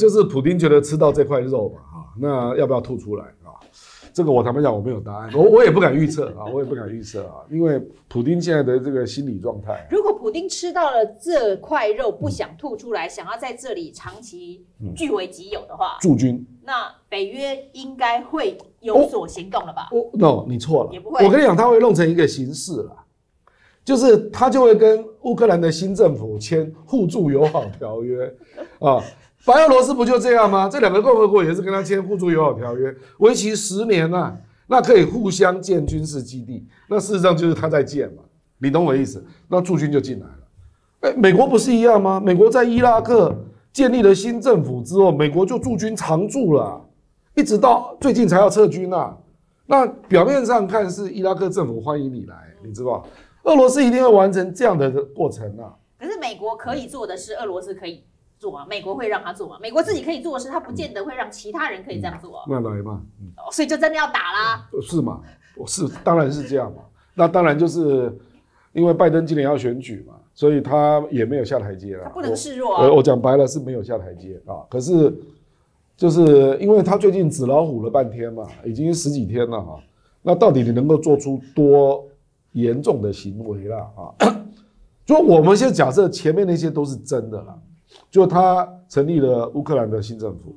就是普丁觉得吃到这块肉嘛，哈，那要不要吐出来啊？这个我坦白讲，我没有答案，我我也不敢预测啊，我也不敢预测啊，因为普丁现在的这个心理状态，如果普丁吃到了这块肉不想吐出来，想要在这里长期据为己有的话，驻军，那北约应该会有所行动了吧？哦，no，你错了，也不会。我跟你讲，他会弄成一个形式啦，就是他就会跟乌克兰的新政府签互助友好条约啊。白俄罗斯不就这样吗？这两个共和国也是跟他签互助友好条约，为期十年呐、那可以互相建军事基地。那事实上就是他在建嘛，你懂我意思？那驻军就进来了。哎，美国不是一样吗？美国在伊拉克建立了新政府之后，美国就驻军常驻了，一直到最近才要撤军啊。那表面上看是伊拉克政府欢迎你来，你知道，俄罗斯一定会完成这样的过程啊。可是美国可以做的是，俄罗斯可以做啊？美国会让他做吗？美国自己可以做的事，他不见得会让其他人可以这样做啊、那来嘛，哦所以就真的要打啦。是嘛？我是当然是这样嘛。那当然就是因为拜登今年要选举嘛，所以他也没有下台阶了。他不能示弱啊我讲白了是没有下台阶啊。可是就是因为他最近纸老虎了半天嘛，已经十几天了哈。那到底你能够做出多严重的行为了啊？就我们先假设前面那些都是真的啦，就他成立了乌克兰的新政府，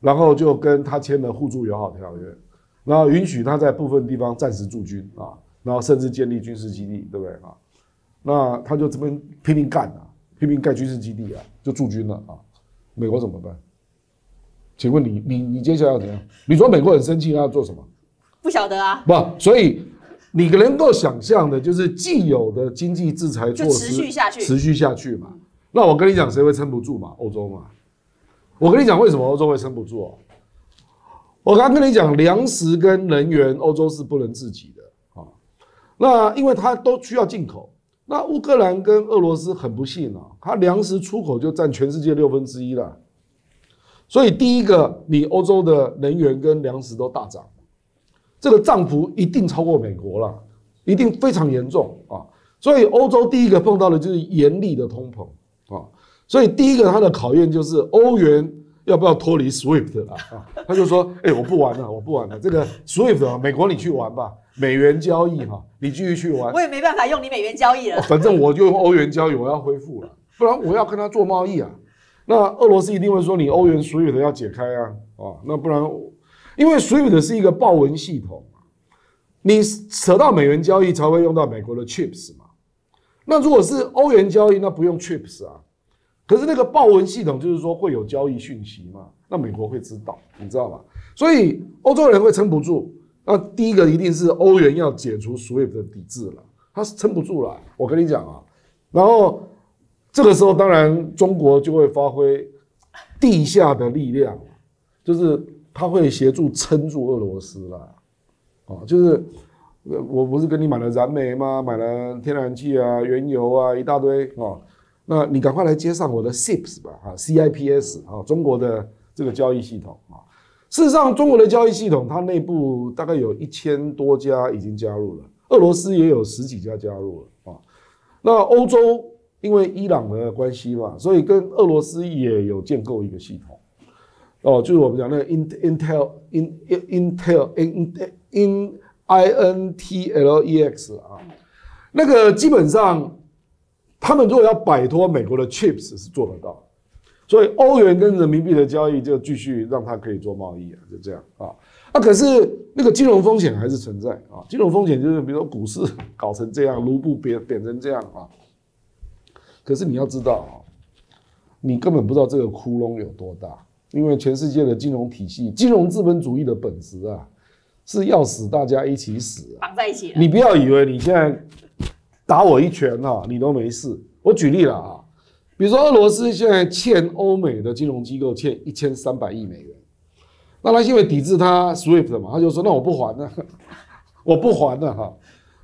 然后就跟他签了互助友好条约，然后允许他在部分地方暂时驻军啊，然后甚至建立军事基地，对不对啊？那他就这边拼命干啊，拼命盖军事基地啊，就驻军了啊。美国怎么办？请问你你你接下来要怎样？你说美国很生气，那要做什么？不晓得啊，不，所以你能够想象的就是既有的经济制裁措施持续下去持续下去嘛。那我跟你讲，谁会撑不住嘛？欧洲嘛。我跟你讲，为什么欧洲会撑不住哦？我刚刚跟你讲，粮食跟能源，欧洲是不能自给的啊。那因为它都需要进口。那乌克兰跟俄罗斯很不幸啊，它粮食出口就占全世界六分之一了。所以第一个，你欧洲的能源跟粮食都大涨。这个涨幅一定超过美国了，一定非常严重啊！所以欧洲第一个碰到的就是严厉的通膨啊！所以第一个它的考验就是欧元要不要脱离 SWIFT 啊？啊他就说：“哎、我不玩了，我不玩了，这个 SWIFT 啊，美国你去玩吧，美元交易哈、你继续去玩，我也没办法用你美元交易了。反正我就用欧元交易，我要恢复了，不然我要跟他做贸易啊。那俄罗斯一定会说你欧元 SWIFT 要解开啊，啊，那不然，因为 SWIFT 是一个报文系统嘛，你扯到美元交易才会用到美国的 chips 嘛。那如果是欧元交易，那不用 chips 啊。可是那个报文系统就是说会有交易讯息嘛，那美国会知道，你知道吗？所以欧洲人会撑不住。那第一个一定是欧元要解除 SWIFT 的抵制了，它是撑不住了。我跟你讲啊，然后这个时候当然中国就会发挥地下的力量，就是他会协助撑住俄罗斯啦。哦，就是我不是跟你买了燃煤吗？买了天然气啊、原油啊一大堆哦。那你赶快来接上我的 CIPS 吧，哈，CIPS 啊，中国的这个交易系统啊。事实上，中国的交易系统它内部大概有一千多家已经加入了，俄罗斯也有十几家加入了啊。那欧洲因为伊朗的关系嘛，所以跟俄罗斯也有建构一个系统。哦，就是我们讲那个 in Intel Intel in in Intel、Ex 啊，那个基本上他们如果要摆脱美国的 chips 是做得到，所以欧元跟人民币的交易就继续让它可以做贸易啊，就这样啊。啊，可是那个金融风险还是存在啊，金融风险就是比如说股市搞成这样，卢布贬贬成这样啊。可是你要知道啊，你根本不知道这个窟窿有多大，因为全世界的金融体系、金融资本主义的本质啊，是要死大家一起死啊。绑在一起。你不要以为你现在打我一拳啊、你都没事。我举例了啊，比如说俄罗斯现在欠欧美的金融机构欠一千三百亿美元，那他因为抵制他 SWIFT 嘛，他就说那我不还了，我不还了哈，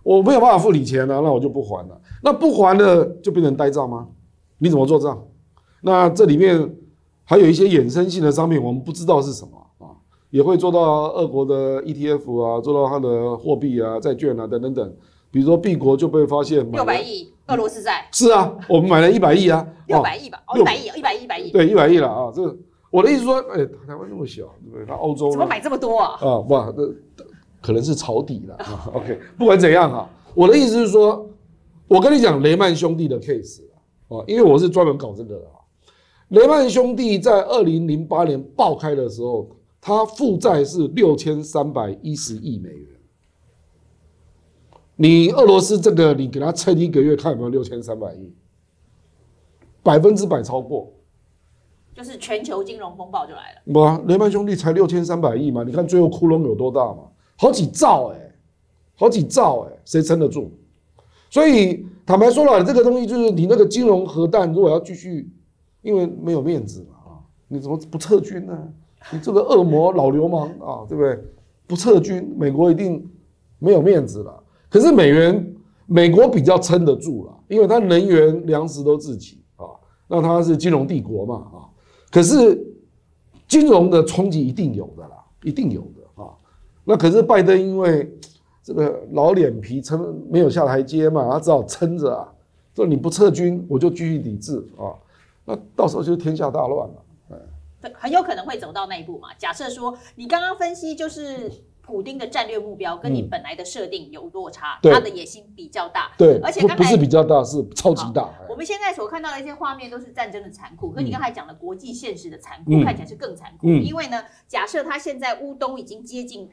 我没有办法付你钱了，那我就不还了。那不还了就变成呆账吗？你怎么做账？那这里面还有一些衍生性的商品，我们不知道是什么啊，也会做到俄国的 ETF 啊，做到它的货币啊、债券啊等等等。比如说 B 国就被发现六百亿俄罗斯债，是啊，我们买了一百亿啊，六百亿吧，哦，一六百亿，一百亿，一百亿。对，一百亿了啊，这我的意思说，哎、台湾那么小，对不对？那欧洲？怎么买这么多啊？啊，哇，那可能是抄底了啊。OK，不管怎样啊，我的意思是说，我跟你讲雷曼兄弟的 case 啊，因为我是专门搞这个的啊。雷曼兄弟在二零零八年爆开的时候，它负债是六千三百一十亿美元。你俄罗斯这个，你给他撑一个月，看有没有六千三百亿，百分之百超过。就是全球金融风暴就来了。不啊，雷曼兄弟才六千三百亿嘛，你看最后窟窿有多大嘛？好几兆哎、好几兆哎、谁撑得住？所以坦白说了，这个东西就是你那个金融核弹，如果要继续，因为没有面子嘛啊，你怎么不撤军呢？你这个恶魔老流氓啊，对不对？不撤军，美国一定没有面子了。可是美元，美国比较撑得住了，因为它能源、粮食都自己啊，那它是金融帝国嘛啊。可是金融的冲击一定有的啦，一定有的啊。那可是拜登因为这个老脸皮撑没有下台阶嘛，他只好撑着啊。说你不撤军，我就继续抵制啊。那到时候就是天下大乱了。对很有可能会走到那一步嘛。假设说你刚刚分析就是普丁的战略目标跟你本来的设定有落差，对他的野心比较大。对，而且刚才不不是比较大，是超级大。我们现在所看到的一些画面都是战争的残酷，可你刚才讲的国际现实的残酷，嗯看起来是更残酷。嗯因为呢，假设他现在乌东已经接近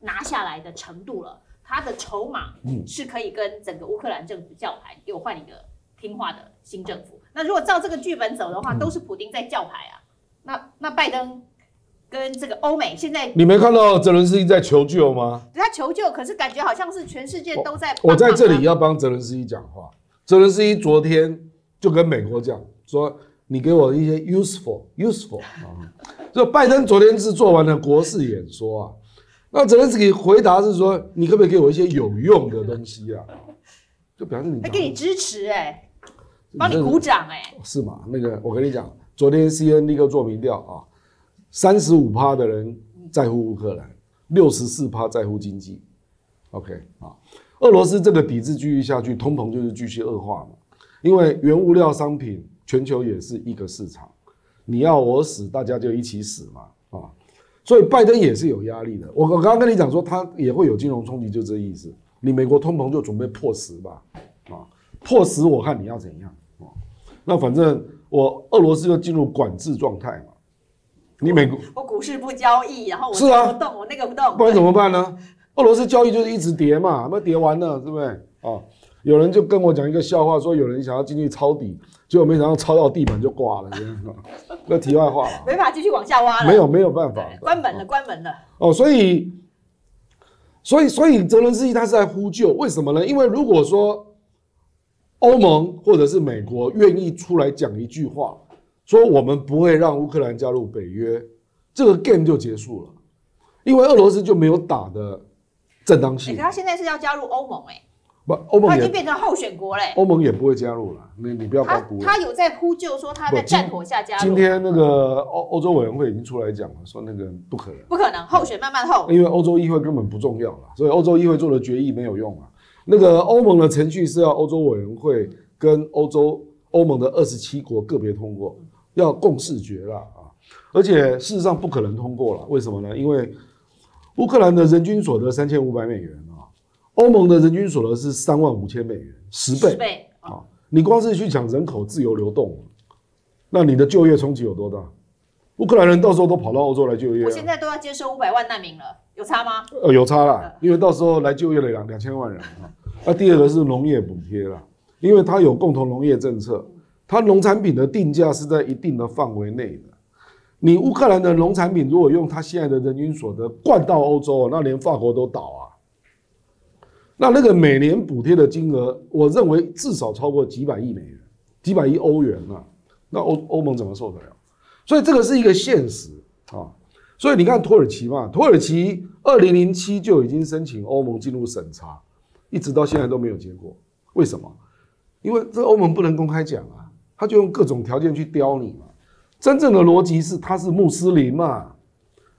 拿下来的程度了，他的筹码嗯是可以跟整个乌克兰政府叫牌，给我换一个听话的新政府。那如果照这个剧本走的嗯话，都是普丁在叫牌啊。那那拜登跟这个欧美现在你没看到泽伦斯基在求救吗？他求救，可是感觉好像是全世界都在我在这里要帮泽伦斯基讲话。泽伦斯基昨天就跟美国讲说，你给我一些 useful useful 啊。就拜登昨天是做完了国事演说啊，那泽连斯基回答是说，你可不可以给我一些有用的东西啊？就表示你讲他给你支持哎、帮你鼓掌哎、是吗？那个我跟你讲，昨天 C N 立刻做民调啊，三十五趴的人在乎乌克兰，六十四趴在乎经济。OK 啊，俄罗斯这个抵制继续下去，通膨就是继续恶化嘛。因为原物料商品全球也是一个市场，你要我死，大家就一起死嘛啊。所以拜登也是有压力的。我我刚刚跟你讲说，他也会有金融冲击，就这意思。你美国通膨就准备破十吧，啊，破十我看你要怎样啊？那反正我俄罗斯就进入管制状态嘛。你美国我股市不交易，然后我是啊不动，我那个不动，不然怎么办呢？俄罗斯交易就是一直跌嘛，那跌完了，对不对？啊，有人就跟我讲一个笑话，说有人想要进去抄底，结果没想到抄到地板就挂了，这样啊。那题外话了，没法继续往下挖了，没有没有办法对，关门了，关门了。哦，所以，所以，所以泽伦斯基他是在呼救，为什么呢？因为如果说欧盟或者是美国愿意出来讲一句话，说我们不会让乌克兰加入北约，这个 game 就结束了，因为俄罗斯就没有打的正当哎、性可。他现在是要加入欧盟、哎，不，欧盟他已经也变成候选国嘞、欧盟也不会加入了，你你不要他高估了。他有在呼救说他在战火下加入，今天那个欧欧洲委员会已经出来讲了，说那个不可能。不可能，候选慢慢候。因为欧洲议会根本不重要了，所以欧洲议会做的决议没有用啊。那个欧盟的程序是要欧洲委员会跟欧洲欧盟的二十七国个别通过，要共视觉了啊。而且事实上不可能通过了，为什么呢？因为乌克兰的人均所得三千五百美元啊，欧盟的人均所得是三万五千美元，十倍十倍，啊。你光是去讲人口自由流动，那你的就业冲击有多大？乌克兰人到时候都跑到欧洲来就业、啊，我现在都要接收五百万难民了，有差吗？呃，有差啦，因为到时候来就业了两两千万人啊。那第二个是农业补贴啦，因为它有共同农业政策，它农产品的定价是在一定的范围内的。你乌克兰的农产品如果用它现在的人均所得灌到欧洲，那连法国都倒啊。那那个每年补贴的金额，我认为至少超过几百亿美元，几百亿欧元啊。那欧欧盟怎么受得了？所以这个是一个现实啊。所以你看土耳其嘛，土耳其二零零七就已经申请欧盟进入审查，一直到现在都没有结果。为什么？因为这欧盟不能公开讲啊，他就用各种条件去刁你嘛。真正的逻辑是他是穆斯林嘛，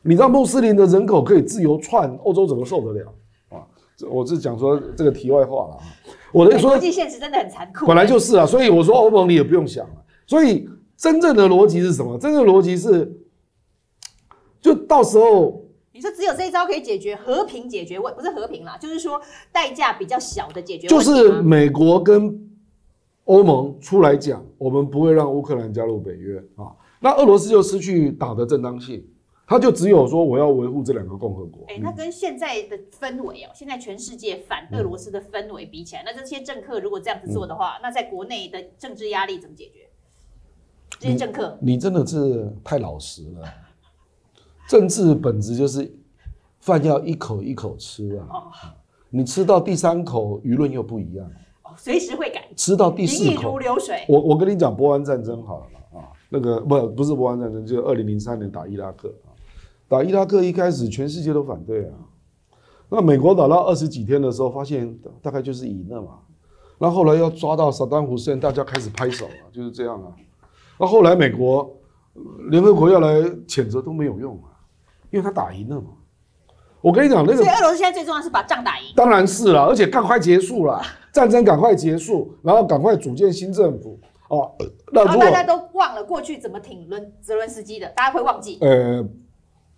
你让穆斯林的人口可以自由窜，欧洲怎么受得了啊？这我是讲说这个题外话了啊。我的说哎国际现实真的很残酷。本来就是啊，所以我说欧盟你也不用想了。所以真正的逻辑是什么？真正的逻辑是就到时候你说只有这一招可以解决和平解决问，不是和平啦，就是说代价比较小的解决就是美国跟欧盟出来讲，我们不会让乌克兰加入北约啊，那俄罗斯就失去打的正当性，他就只有说我要维护这两个共和国。哎、那跟现在的氛围哦，现在全世界反俄罗斯的氛围比起来，那这些政客如果这样子做的话，那在国内的政治压力怎么解决？政客，你真的是太老实了。政治本质就是饭要一口一口吃啊，哦。你吃到第三口，舆论又不一样，哦，随时会改，吃到第四口。如，流水。我我跟你讲波湾战争好了啦啊，那个不不是波湾战争，就是二零零三年打伊拉克啊，打伊拉克一开始全世界都反对啊，那美国打到二十几天的时候，发现大概就是赢了嘛，那后来要抓到萨达姆胡塞，大家开始拍手啊，就是这样啊，那后来美国呃联合国要来谴责都没有用啊，因为他打赢了嘛。我跟你讲，那个所以俄罗斯现在最重要是把仗打赢。当然是了，而且赶快结束了，战争赶快结束，然后赶快组建新政府哦。那如果然后大家都忘了过去怎么挺伦泽伦斯基的，大家会忘记，呃，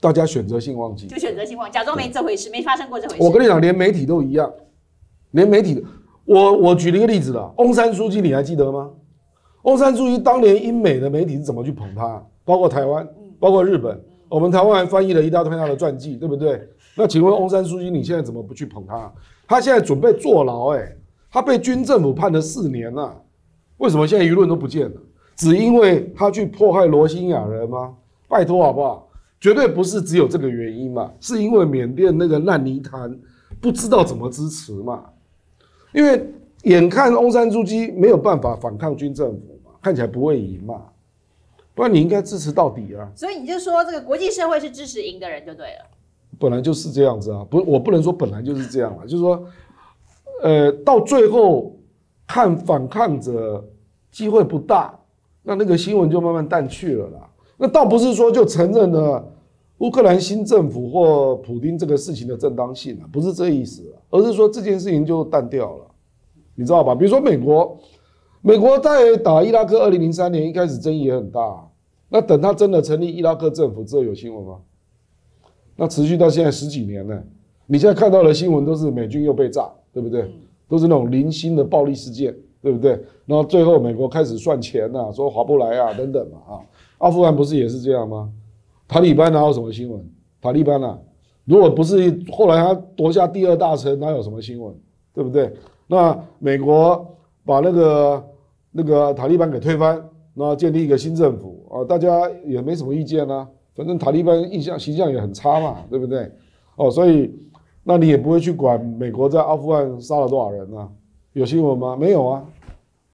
大家选择性忘记就。选择性忘，假装没这回事，没发生过这回事。我跟你讲，连媒体都一样，连媒体，我我举了一个例子了，翁山书记你还记得吗？翁山书记当年英美的媒体是怎么去捧他？包括台湾，包括日本，我们台湾还翻译了一大堆他的传记，对不对？那请问翁山书记，你现在怎么不去捧他？他现在准备坐牢、哎，他被军政府判了四年了、为什么现在舆论都不见了？只因为他去迫害罗兴亚人吗？拜托好不好？绝对不是只有这个原因嘛，是因为缅甸那个烂泥潭不知道怎么支持嘛，因为眼看翁山书记没有办法反抗军政府嘛，看起来不会赢嘛，不然你应该支持到底啊，所以你就说这个国际社会是支持赢的人就对了。本来就是这样子啊，不，我不能说本来就是这样啊，就是说，呃，到最后看反抗者机会不大，那那个新闻就慢慢淡去了啦。那倒不是说就承认了乌克兰新政府或普京这个事情的正当性啊，不是这意思啊，而是说这件事情就淡掉了，你知道吧？比如说美国，美国在打伊拉克，二零零三年一开始争议也很大、那等他真的成立伊拉克政府之后，有新闻吗？那持续到现在十几年了，你现在看到的新闻都是美军又被炸，对不对？都是那种零星的暴力事件，对不对？然后最后美国开始算钱呐、说划不来啊等等嘛啊。阿富汗不是也是这样吗？塔利班哪有什么新闻？塔利班啊，如果不是后来他夺下第二大城，哪有什么新闻？对不对？那美国把那个那个塔利班给推翻，然后建立一个新政府啊，大家也没什么意见啊。反正塔利班印象形象也很差嘛，对不对？哦，所以那你也不会去管美国在阿富汗杀了多少人呢？有新闻吗？没有啊，